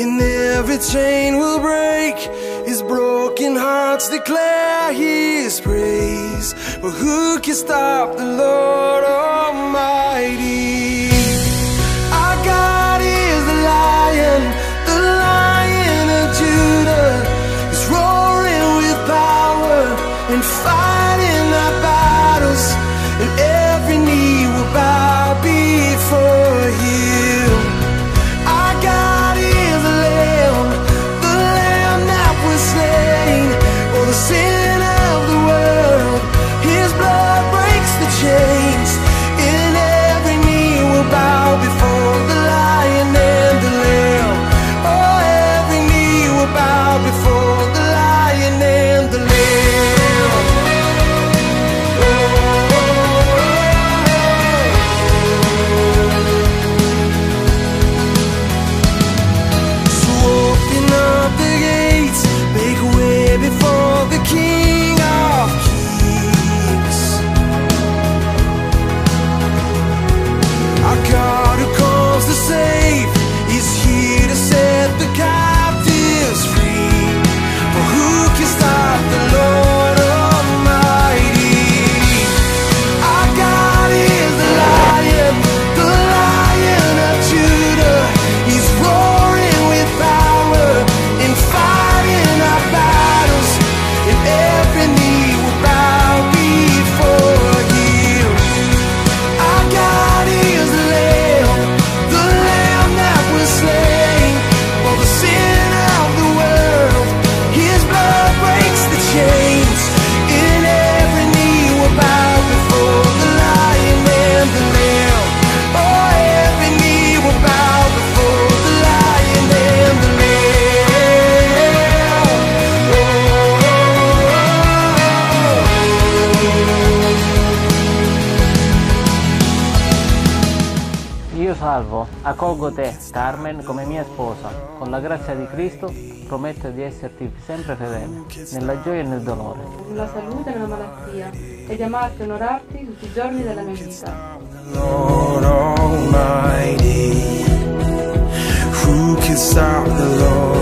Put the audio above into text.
In every chain will break. His broken hearts declare His praise. But who can stop the Lord Almighty? io salvo, accolgo te, Carmen, come mia sposa. Con la grazia di Cristo prometto di esserti sempre fedele, nella gioia e nel dolore. Nella salute e nella malattia, e di amarti e onorarti tutti i giorni della mia vita. Lord Almighty, who can stop the Lord?